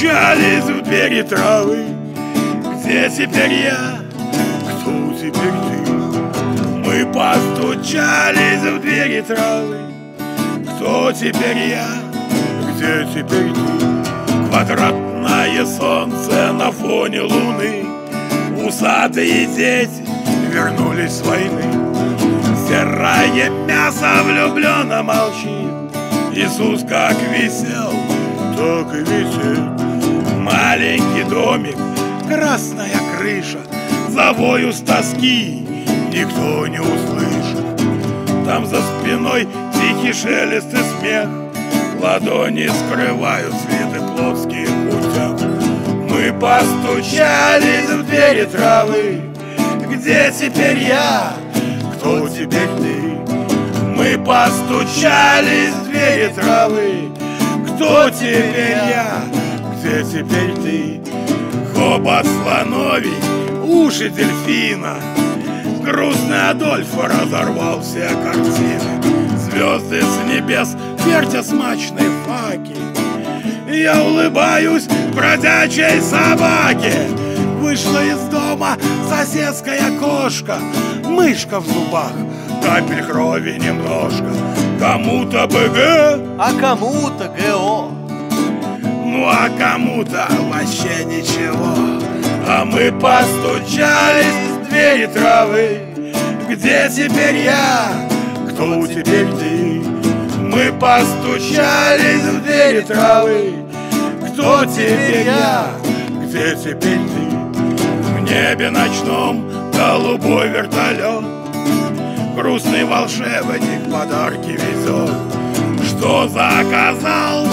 постучались в двери травы Где теперь я? Кто теперь ты? Мы постучались в двери травы Кто теперь я? Где теперь ты? Квадратное солнце на фоне луны Усатые дети вернулись с войны Серое мясо влюбленно молчит Иисус как висел, так и висит Маленький домик, красная крыша Завою с тоски никто не услышит Там за спиной тихий шелест и смех Ладони скрывают цветы плоских путях Мы постучались в двери травы Где теперь я? Кто теперь ты? Мы постучались в двери травы Кто теперь я? Где теперь ты? Хобот слоновий, уши дельфина. Грустный разорвал все картины Звезды с небес вертя смачные факи. Я улыбаюсь бродячей собаке. Вышла из дома соседская кошка. Мышка в зубах, капель крови немножко. Кому-то БГ, а кому-то ГО ну а кому-то вообще ничего А мы постучались в двери травы Где теперь я? Кто теперь ты? Мы постучались в двери травы Кто теперь я? Где теперь ты? В небе ночном голубой вертолет Грустный волшебник подарки везет Что заказал,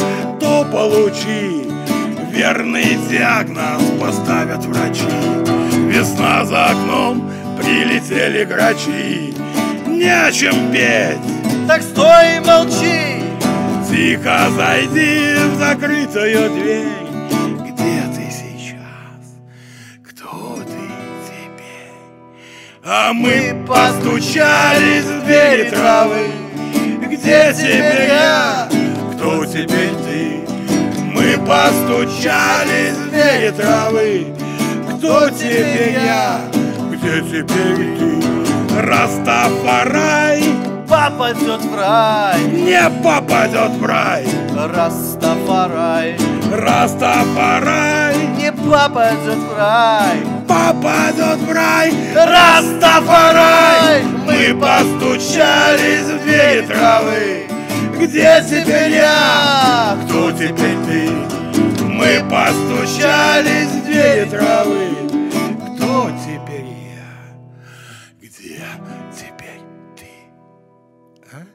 получи Верный диагноз поставят врачи Весна за окном, прилетели грачи Не о чем петь Так стой и молчи Тихо зайди в закрытую дверь Где ты сейчас? Кто ты теперь? А мы постучались в двери травы Где теперь я? Кто теперь ты? В двери травы. Кто теперь я? Где теперь ты? Растафарай. Попадет в рай. Не попадет в рай. Растафарай. Растафарай. Не попадет в рай. Попадет в рай. Растафарай. Мы постучались в двери травы. Где теперь я? травы. Кто теперь я? Где теперь ты? А?